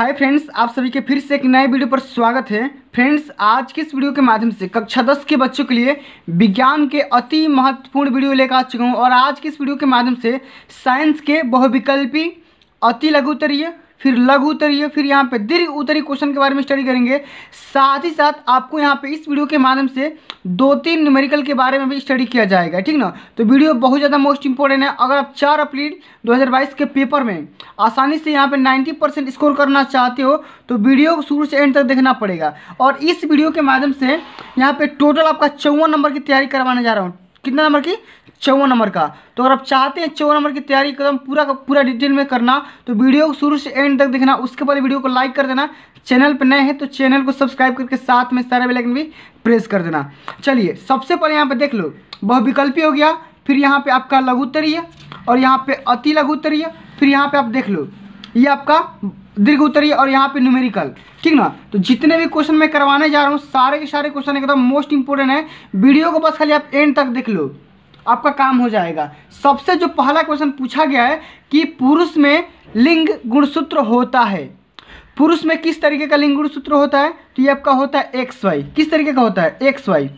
Hi friends, आप सभी के फिर से एक नए वीडियो पर स्वागत है। फ्रेंड्स, आज के इस वीडियो के माध्यम से कक्षा दस के बच्चों के लिए विज्ञान के अति महत्वपूर्ण वीडियो लेकर आ चुका हूँ और आज के इस वीडियो के माध्यम से साइंस के बहुविकल्पी अति लघु उत्तरीय फिर लघु उत्तरीय फिर यहाँ पे दीर्घ उत्तरीय क्वेश्चन के बारे में स्टडी करेंगे। साथ ही साथ आपको यहाँ पे इस वीडियो के माध्यम से दो तीन न्यूमेरिकल के बारे में भी स्टडी किया जाएगा, ठीक ना? तो वीडियो बहुत ज़्यादा मोस्ट इंपॉर्टेंट है। अगर आप चार अप्रैल 2022 के पेपर में आसानी से यहाँ पे 90 परसेंट स्कोर करना चाहते हो तो वीडियो को शुरू से एंड तक देखना पड़ेगा। और इस वीडियो के माध्यम से यहाँ पे टोटल आपका चौवन नंबर की तैयारी करवाने जा रहा हूँ। कितना नंबर की? चौवन नंबर का। तो अगर आप चाहते हैं चौवन नंबर की तैयारी एकदम पूरा का पूरा डिटेल में करना तो वीडियो को शुरू से एंड तक देखना, उसके बाद वीडियो को लाइक कर देना, चैनल पर नए हैं तो चैनल को सब्सक्राइब करके साथ में सारे बेलाइकन भी प्रेस कर देना। चलिए, सबसे पहले यहाँ पर देख लो बहुविकल्पी हो गया, फिर यहाँ पर आपका लघु उत्तरीय और यहाँ पे अति लघु उत्तरीय फिर यहाँ पे आप देख लो, ये आपका दीर्घ उत्तरीय और यहाँ पे न्यूमेरिकल ठीक ना? तो जितने भी क्वेश्चन मैं करवाने जा रहा हूँ, सारे के सारे क्वेश्चन एकदम मोस्ट इंपॉर्टेंट है। वीडियो को बस खाली आप एंड तक देख लो। आपका काम हो जाएगा। सबसे जो पहला क्वेश्चन पूछा गया है कि पुरुष में लिंग गुणसूत्र होता है। पुरुष में किस तरीके का लिंग गुणसूत्र होता है? तो ये आपका होता है एक्स वाई किस तरीके का होता है? एक्स वाई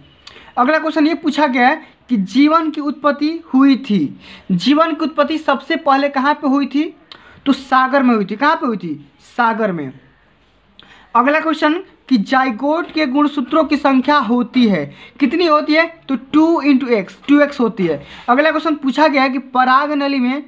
अगला क्वेश्चन ये पूछा गया है कि जीवन की उत्पत्ति हुई थी। जीवन की उत्पत्ति सबसे पहले कहाँ पे हुई थी? तो सागर में हुई थी। कहाँ पे हुई थी? सागर में। अगला क्वेश्चन कि जाइगोट के गुणसूत्रों की संख्या होती है। कितनी होती है? तो two into x two x होती है। अगला क्वेश्चन पूछा गया है कि पराग नली में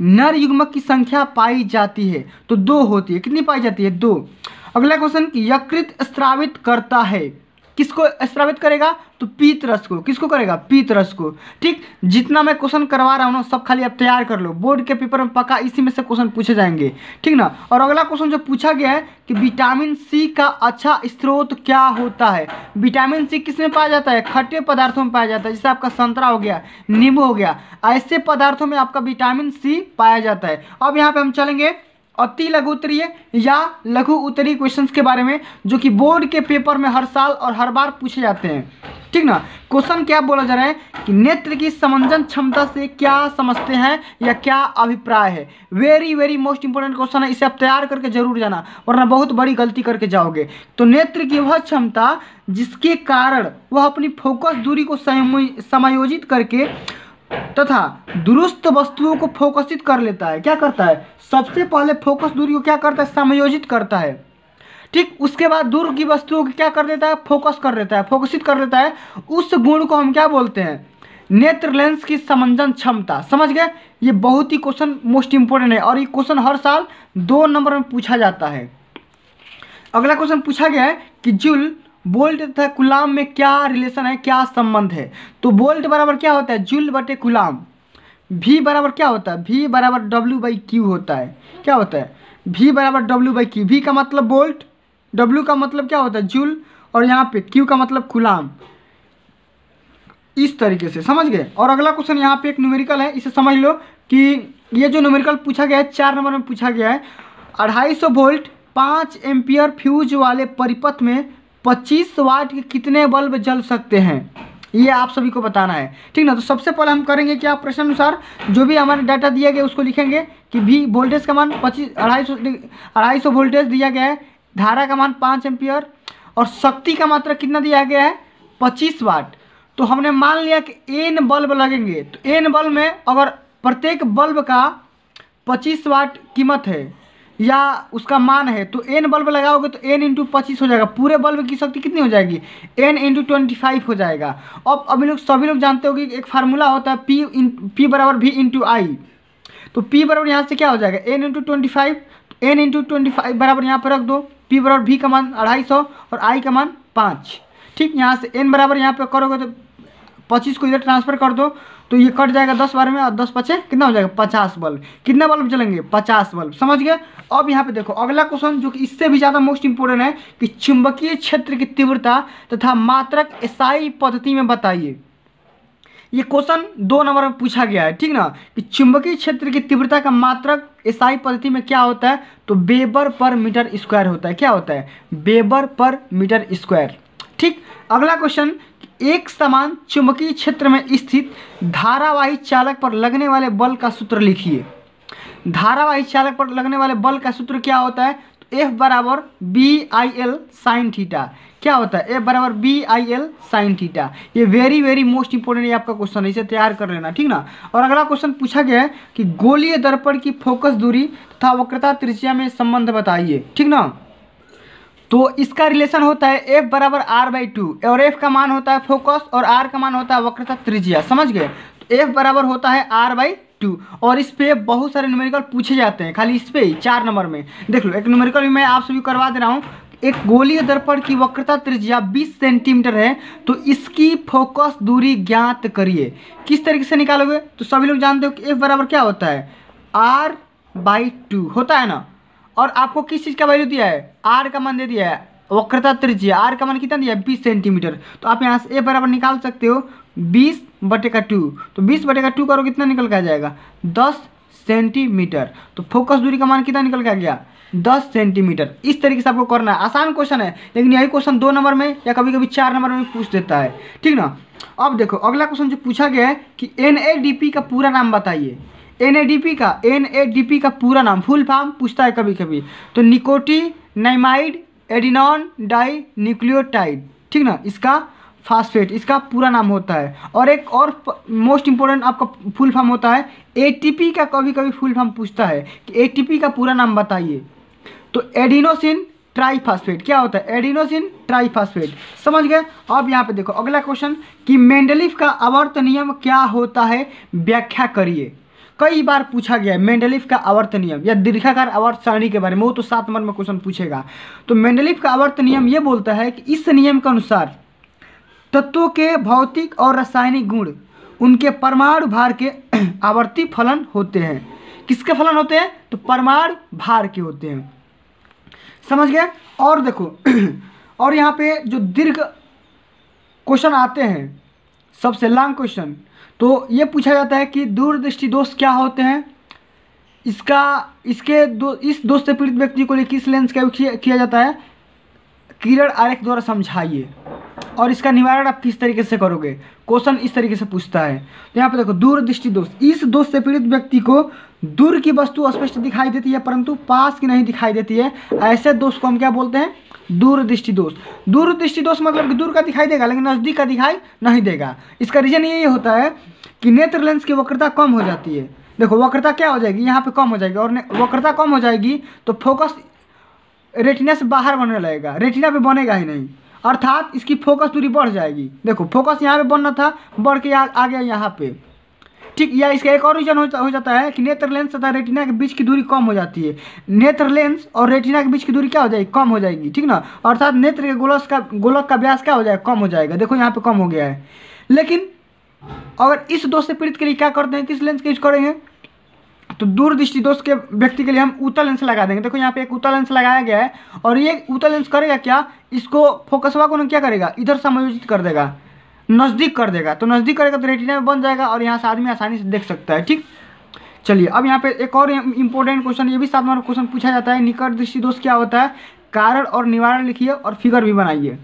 नर युग्मक की संख्या पाई जाती है। तो दो होती है। कितनी पाई जाती है? दो। अगला क्वेश्चन यकृत स्त्रावित करता है। किसको स्त्रावित करेगा? तो पीत रस को किसको करेगा? पीत रस को ठीक? जितना मैं क्वेश्चन करवा रहा हूँ ना, सब खाली आप तैयार कर लो। बोर्ड के पेपर में पक्का इसी में से क्वेश्चन पूछे जाएँगे। ठीक ना? और अगला क्वेश्चन जो पूछा गया है कि विटामिन सी का अच्छा स्रोत क्या होता है? विटामिन सी किसमें पाया जाता है? खट्टे पदार्थों में पाया जाता है। जैसे आपका संतरा हो गया, नींबू हो गया, ऐसे पदार्थों में आपका विटामिन सी पाया जाता है। अब यहाँ पर हम चलेंगे अति लघु उत्तरीय या लघु उत्तरीय क्वेश्चंस के बारे में, जो कि बोर्ड के पेपर में हर साल और हर बार पूछे जाते हैं। ठीक ना? क्वेश्चन क्या बोला जा रहा है कि नेत्र की समंजन क्षमता से क्या समझते हैं या क्या अभिप्राय है? Very very most important question है, इसे आप तैयार करके ज़रूर जाना, वरना बहुत बड़ी गलती करके जाओगे। तो नेत्र की वह क्षमता जिसके कारण वह अपनी फोकस दूरी को समायोजित करके तथा दुरुस्त वस्तुओं को फोकसित कर लेता है। क्या करता है? सबसे पहले फोकस दूरी को क्या करता है? समायोजित करता है। ठीक उसके बाद दूर की वस्तुओं को क्या कर देता है? फोकस कर देता है, फोकसित कर देता है। उस गुण को हम क्या बोलते हैं? नेत्र लेंस की समंजन क्षमता। समझ गए? ये बहुत ही क्वेश्चन मोस्ट इंपोर्टेंट है और ये क्वेश्चन हर साल दो नंबर में पूछा जाता है। अगला क्वेश्चन पूछा गया है कि जुल बोल्ट तथा गुलाम में क्या रिलेशन है, क्या संबंध है? तो बोल्ट बराबर क्या होता है? जुल बटे गुलाम भी बराबर क्या होता है? भी बराबर डब्ल्यू बाई क्यू होता है। क्या होता है? भी बराबर डब्ल्यू बाई क्यू भी का मतलब बोल्ट डब्ल्यू का मतलब क्या होता है? जुल, और यहाँ पे क्यू का मतलब गुलाम इस तरीके से, समझ गए? और अगला क्वेश्चन यहाँ पे एक न्यूमेरिकल है। इसे समझ लो कि ये जो न्यूमेरिकल पूछा गया है, चार नंबर में पूछा गया है, अढ़ाई सौ वोल्ट पाँच एम्पियर फ्यूज वाले परिपथ में पच्चीस वाट के कितने बल्ब जल सकते हैं? ये आप सभी को बताना है। ठीक ना? तो सबसे पहले हम करेंगे कि आप प्रश्न अनुसार जो भी हमारे डाटा दिया गया उसको लिखेंगे कि भी वोल्टेज का मान पच्चीस, अढ़ाई सौ अढ़ाई सौ वोल्टेज दिया गया है, धारा का मान पाँच एम्पियर, और शक्ति का मात्रा कितना दिया गया है? पच्चीस वाट। तो हमने मान लिया कि एन बल्ब लगेंगे। तो एन बल्ब में अगर प्रत्येक बल्ब का पच्चीस वाट कीमत है या उसका मान है तो एन बल्ब लगाओगे तो एन इंटू पच्चीस हो जाएगा। पूरे बल्ब की शक्ति कितनी हो जाएगी? एन इंटू ट्वेंटी फाइव हो जाएगा। अब अभी लोग, सभी लोग जानते हो कि एक फार्मूला होता है पी इन पी बराबर भी इंटू आई तो पी बराबर यहाँ से क्या हो जाएगा? N into twenty five n into twenty five बराबर यहाँ पर रख दो। पी बराबर भी का मान अढ़ाई सौ और आई का मान पाँच। ठीक, यहाँ से एन बराबर यहाँ पर करोगे तो पच्चीस को इधर ट्रांसफ़र कर दो तो ये कट जाएगा दस बार में और दस पचे कितना हो जाएगा? पचास बल्ब। कितने बल्ब जलेंगे पचास बल्ब। समझ गए अब यहाँ पे देखो, अगला क्वेश्चन जो कि इससे भी ज़्यादा मोस्ट इंपोर्टेंट है कि चुंबकीय क्षेत्र की तीव्रता तथा मात्रक ईसाई पद्धति में बताइए। ये क्वेश्चन दो नंबर में पूछा गया है, ठीक ना? कि चुंबकीय क्षेत्र की तीव्रता का मात्रक ईसाई पद्धति में क्या होता है? तो बेबर पर मीटर स्क्वायर होता है। क्या होता है? बेबर पर मीटर स्क्वायर। ठीक? अगला क्वेश्चन एक समान चुंबकीय क्षेत्र में स्थित धारावाही चालक पर लगने वाले बल का सूत्र लिखिए। धारावाही चालक पर लगने वाले बल का सूत्र क्या होता है? तो एफ़ बराबर B I L sine theta क्या होता है? एफ़ बराबर B I L sine theta ये वेरी वेरी मोस्ट इंपॉर्टेंट ये आपका क्वेश्चन है, इसे तैयार कर लेना, ठीक ना? और अगला क्वेश्चन पूछा गया है कि गोलीय दर्पण की फोकस दूरी तथा वक्रता त्रिज्या में संबंध बताइए, ठीक ना? तो इसका रिलेशन होता है एफ़ बराबर आर बाई टू और एफ़ का मान होता है फोकस और आर का मान होता है वक्रता त्रिज्या, समझ गए? तो एफ़ बराबर होता है आर बाई टू और इस पे बहुत सारे न्यूमेरिकल पूछे जाते हैं, खाली इस पे ही, चार नंबर में। देख लो, एक न्यूमेरिकल भी मैं आप सभी करवा दे रहा हूँ। एक गोलीय दर्पण की वक्रता त्रिज्या 20 सेंटीमीटर है तो इसकी फोकस दूरी ज्ञात करिए। किस तरीके से निकालोगे? तो सभी लोग जानते हो कि एफ़ बराबर क्या होता है? आर बाई टू होता है ना? और आपको किस चीज़ का वैल्यू दिया है? आर का मान दे दिया है। वक्रता त्रिज्या। आर का मान कितना दिया है? बीस सेंटीमीटर तो आप यहाँ से ए बराबर निकाल सकते हो बीस बटे का टू तो बीस बटे का टू करो, कितना निकल के आ जाएगा? दस सेंटीमीटर तो फोकस दूरी का मान कितना निकल के आ गया? दस सेंटीमीटर इस तरीके से आपको करना है। आसान क्वेश्चन है, लेकिन यही क्वेश्चन दो नंबर में या कभी कभी चार नंबर में पूछ देता है। ठीक ना? अब देखो, अगला क्वेश्चन जो पूछा गया है कि एनएडीपी का पूरा नाम बताइए। एनएडीपी का एनएडीपी का पूरा नाम, फुल फॉर्म, पूछता है कभी कभी तो निकोटी, नाइमाइड, एडिनॉन, डाई, न्यूक्लियोटाइड, ठीक ना? इसका फास्फेट इसका पूरा नाम होता है। और एक और मोस्ट इंपॉर्टेंट आपका फुल फॉर्म होता है एटीपी का कभी कभी फुल फॉर्म पूछता है कि एटीपी का पूरा नाम बताइए। तो एडिनोसिन ट्राईफास्फेट क्या होता है? एडिनोसिन ट्राईफास्फेट समझ गए? अब यहाँ पे देखो, अगला क्वेश्चन कि मेंडलिफ का आवर्त नियम क्या होता है? व्याख्या करिए। कई बार पूछा गया है, मेंडलिफ का आवर्त नियम या दीर्घाकार आवर्त सारणी के बारे में, वो तो सात नंबर में क्वेश्चन पूछेगा। तो मेंडलिफ का आवर्त नियम ये बोलता है कि इस नियम के अनुसार तत्वों के भौतिक और रासायनिक गुण, उनके परमाणु भार के आवर्ती फलन होते हैं। किसके फलन होते हैं? तो परमाणु भार के होते हैं। समझ गए? और देखो, और यहाँ पे जो दीर्घ क्वेश्चन आते हैं, सबसे लॉन्ग क्वेश्चन तो ये पूछा जाता है कि दूरदृष्टि दोष क्या होते हैं? इसका, इसके दो, इस दोष से पीड़ित व्यक्ति को लिए किस लेंस का किया जाता है? किरण आरेख द्वारा समझाइए। और इसका निवारण आप किस तरीके से करोगे? क्वेश्चन इस तरीके से पूछता है। तो यहाँ पे देखो दूर दृष्टि दोष इस दोष से पीड़ित व्यक्ति को दूर की वस्तु स्पष्ट दिखाई देती है, परंतु पास की नहीं दिखाई देती है। ऐसे दोष को हम क्या बोलते हैं? दूर दृष्टि दोष दूर दृष्टि दोष मतलब कि दूर का दिखाई देगा, लेकिन नज़दीक का दिखाई नहीं देगा। इसका रीजन यही होता है कि नेत्र लेंस की वक्रता कम हो जाती है। देखो, वक्रता क्या हो जाएगी? यहाँ पे कम हो जाएगी और वक्रता कम हो जाएगी तो फोकस रेटिना से बाहर बनने लगेगा। रेटिना पे बनेगा ही नहीं। अर्थात इसकी फोकस दूरी बढ़ जाएगी। देखो फोकस यहाँ पे बनना था बढ़ के आ, आ गया यहाँ पे। ठीक या इसका एक और रीजन हो, जा, हो जाता है कि नेत्र लेंस तथा रेटिना के बीच की दूरी कम हो जाती है। नेत्र लेंस और रेटिना के बीच की दूरी क्या हो जाएगी? कम हो जाएगी ठीक ना? अर्थात नेत्र के गोलक का गोलक का व्यास क्या हो जाएगा? कम हो जाएगा। देखो यहाँ पे कम हो गया है। लेकिन अगर इस दोष से पीड़ित के लिए क्या करते हैं? किस लेंस का यूज़ करेंगे? तो दूर दृष्टि दोष के व्यक्ति के लिए हम उत्तर लेंस लगा देंगे। देखो यहाँ पे एक उत्तर लेंस लगाया गया है और ये उत्तर लेंस करेगा क्या? इसको फोकसवा को क्या करेगा? इधर समायोजित कर देगा। नज़दीक कर देगा। तो नज़दीक करेगा तो रेटिना में बन जाएगा और यहाँ से आदमी आसानी से देख सकता है, ठीक? चलिए, अब यहाँ पे एक और इम्पोर्टेंट क्वेश्चन ये भी सात नंबर क्वेश्चन पूछा जाता है। निकट दृष्टि दोष क्या होता है? कारण और निवारण लिखिए और फिगर भी बनाइए।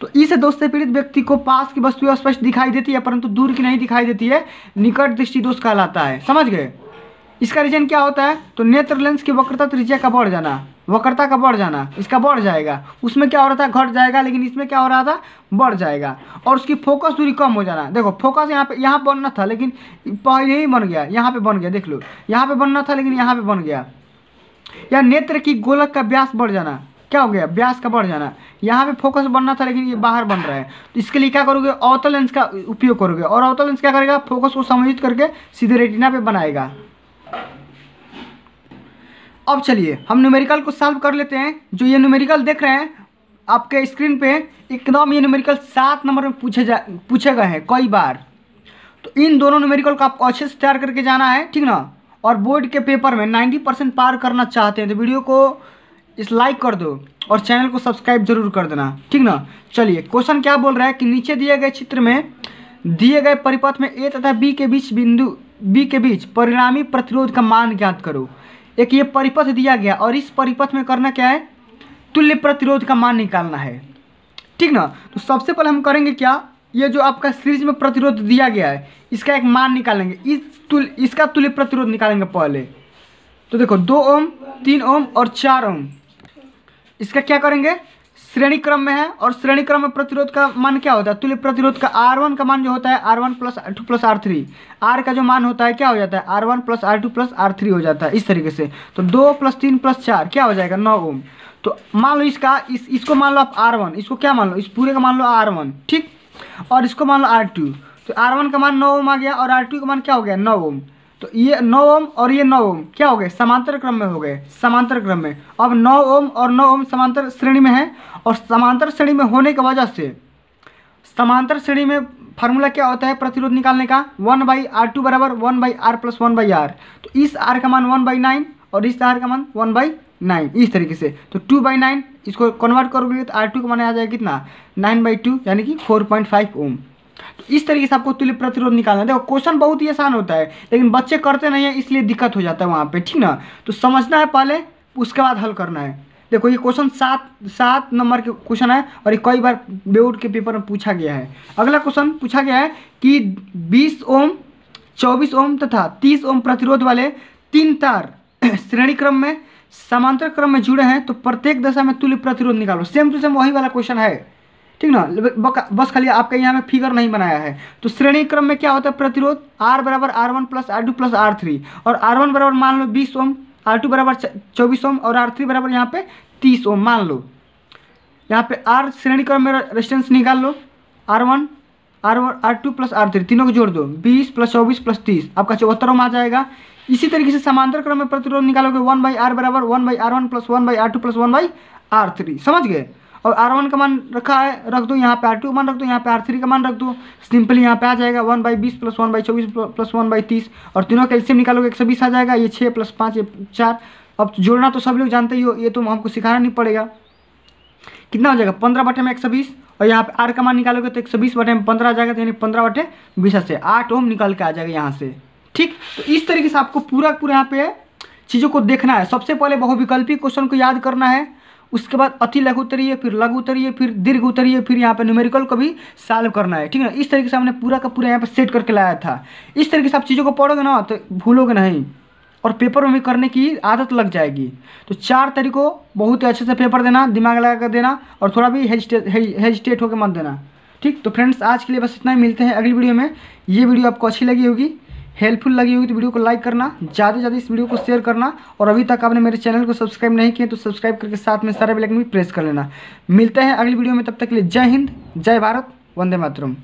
तो इस दोष से पीड़ित व्यक्ति को पास की वस्तु स्पष्ट दिखाई देती है, परंतु दूर की नहीं दिखाई देती है। निकट दृष्टि दोष कहलाता है। समझ गए? इसका रीजन क्या होता है? तो नेत्र लेंस की वक्रता त्रिज्या का बढ़ जाना, वक्रता का बढ़ जाना, इसका बढ़ जाएगा। उसमें क्या हो रहा था? घट जाएगा, लेकिन इसमें क्या हो रहा था? बढ़ जाएगा। और उसकी फोकस दूरी कम हो जाना। देखो फोकस यहाँ पे, यहाँ बनना था, लेकिन पहले ही बन गया। यहाँ पे बन गया, देख लो। यहाँ पे बनना था, लेकिन यहाँ पे बन गया। या नेत्र की गोलक का व्यास बढ़ जाना। क्या हो गया? व्यास का बढ़ जाना। यहाँ पे फोकस बनना था, लेकिन ये बाहर बन रहा है। तो इसके लिए क्या करोगे? अवतल लेंस का उपयोग करोगे। और अवतल लेंस क्या करेगा? फोकस को समायोजित करके सीधे रेटिना पे बनाएगा। अब चलिए, हम न्यूमेरिकल को सॉल्व कर लेते हैं। जो ये न्यूमेरिकल देख रहे हैं, आपके स्क्रीन पे एकदम ये न्यूमेरिकल सात नंबर में पूछे जा, पूछे गए हैं, कई बार। तो इन दोनों न्यूमेरिकल को आपको अच्छे से तैयार करके जाना है, ठीक ना? और बोर्ड के पेपर में नाइन्टी परसेंट पार करना चाहते हैं तो वीडियो को इस लाइक कर दो और चैनल को सब्सक्राइब ज़रूर कर देना, ठीक ना? चलिए क्वेश्चन क्या बोल रहा है कि नीचे दिए गए चित्र में, दिए गए परिपथ में ए तथा बी के बीच बिंदु बी के बीच परिणामी प्रतिरोध का मान ज्ञात करो। एक ये परिपथ दिया गया और इस परिपथ में करना क्या है? तुल्य प्रतिरोध का मान निकालना है। ठीक ना? तो सबसे पहले हम करेंगे क्या? ये जो आपका सीरीज़ में प्रतिरोध दिया गया है, इसका एक मान निकालेंगे। इस तुल, इसका तुल्य प्रतिरोध निकालेंगे पहले। तो देखो, दो ओम, तीन ओम और चार ओम। इसका क्या करेंगे? श्रेणी क्रम में है और श्रेणी क्रम में प्रतिरोध का मान क्या होता है? तुल्य प्रतिरोध का आर वन का मान जो होता है R one plus R two plus R three R का जो मान होता है, क्या हो जाता है? R one plus R two plus R three हो जाता है, इस तरीके से। तो दो प्लस तीन प्लस चार, क्या हो जाएगा? नौ ओम। तो मान लो इसका, इस, इसको मान लो आप आर वन इसको क्या मान लो? इस पूरे का मान लो आर वन ठीक? और इसको मान लो आर टू तो आर वन का मान नौ ओम आ गया और आर टू का मान क्या हो गया? नौ ओम। तो ये नौ ओम और ये नौ ओम, क्या हो गए? समांतर क्रम में हो गए, समांतर क्रम में। अब नौ ओम और नौ ओम समांतर श्रेणी में है और समांतर श्रेणी में होने की वजह से समांतर श्रेणी में फार्मूला क्या होता है प्रतिरोध निकालने का? वन बाई आर टू बराबर one by R plus one by R. तो इस आर का मान वन बाई नाइन और इस आर का मान वन बाई नाइन, इस तरीके से। तो टू बाई नाइन, इसको कन्वर्ट करोगे तो आर टू का मान आ जाएगा कितना? नाइन बाई टू, यानी कि फोर पॉइंट फाइव ओम। तो इस तरीके से आपको तुल्य प्रतिरोध निकालना देखो, क्वेश्चन बहुत ही आसान होता है, लेकिन बच्चे करते नहीं है, इसलिए दिक्कत हो जाता है वहाँ पे, ठीक ना? तो समझना है पहले, उसके बाद हल करना है। देखो, ये क्वेश्चन सात सात नंबर के क्वेश्चन है, और ये कई बार बोर्ड के पेपर में पूछा गया है। अगला क्वेश्चन पूछा गया है कि 20 ओम 24 ओम तथा 30 ओम प्रतिरोध वाले तीन तार श्रेणी क्रम में, समांतर क्रम में जुड़े हैं तो प्रत्येक दशा में तुल्य प्रतिरोध निकालो। सेम टू सेम वही वाला क्वेश्चन है। ठीक ना? बस खाली आपका यहाँ में फिगर नहीं बनाया है। तो श्रेणी क्रम में क्या होता है? प्रतिरोध आर बराबर R one plus R two plus R three और आर वन बराबर मान लो बीस ओम आर टू बराबर चौबीस ओम, और आर थ्री बराबर यहाँ पे तीस ओम, मान लो। यहाँ पे आर श्रेणी क्रम में रेजिस्टेंस निकाल लो। R one R one R two plus R three तीनों को जोड़ दो। बीस प्लस चौबीस प्लस तीस, आपका चौहत्तर ओम आ जाएगा। इसी तरीके से समांतर क्रम में प्रतिरोध निकालोगे वन बाई आर बराबर one by R one plus one by R two plus one by R three समझ गए? और आर वन का मान रखा है, रख दो, यहाँ पे आर टू का मान रख दो, यहाँ पे आर थ्री का मान रख दो। सिंपली यहाँ पे आ जाएगा वन बाई बीस प्लस वन बाई चौबीस प्लस वन बाई तीस। और तीनों कैल्शियम निकालोगे, एक सौ बीस आ जाएगा, ये छः प्लस पाँच, ये चार। अब जोड़ना तो सब लोग जानते ही हो, ये तो हमको सिखाना नहीं पड़ेगा। कितना हो जाएगा? पंद्रह बटे में एक सौ बीस, और यहाँ पे आर का मान निकालोगे तो एक सौ बीस बटे में पंद्रह आ जाएगा तो यानी पंद्रह बटे बीस से आठ ओम निकाल के आ जाएगा यहाँ से। ठीक? तो इस तरीके से आपको पूरा पूरा यहाँ पे चीज़ों को देखना है। सबसे पहले बहुविकल्पी क्वेश्चन को याद करना है। उसके बाद अति लघु उतरिए, फिर लघु उतरिए, फिर दीर्घ उतरिए, फिर यहाँ पे न्यूमेरिकल को भी सॉल्व करना है, ठीक है इस तरीके से हमने पूरा का पूरा यहाँ पे सेट करके लाया था। इस तरीके से आप चीज़ों को पढ़ोगे ना तो भूलोगे नहीं। और पेपर में भी करने की आदत लग जाएगी। तो चार तरीकों, बहुत ही अच्छे से पेपर देना, दिमाग लगा कर देना, और थोड़ा भी हेजिटेट हेजिटेट होकर मत देना। ठीक? तो फ्रेंड्स आज के लिए बस इतना ही, मिलते हैं अगली वीडियो में। ये वीडियो आपको अच्छी लगी होगी। हेल्पफुल लगी होगी तो वीडियो को लाइक करना, ज़्यादा से ज़्यादा इस वीडियो को शेयर करना और अभी तक आपने मेरे चैनल को सब्सक्राइब नहीं किया तो सब्सक्राइब करके साथ में सारे बेलाइकन भी प्रेस कर लेना। मिलते हैं अगली वीडियो में, तब तक के लिए जय हिंद, जय भारत, वंदे मातरम।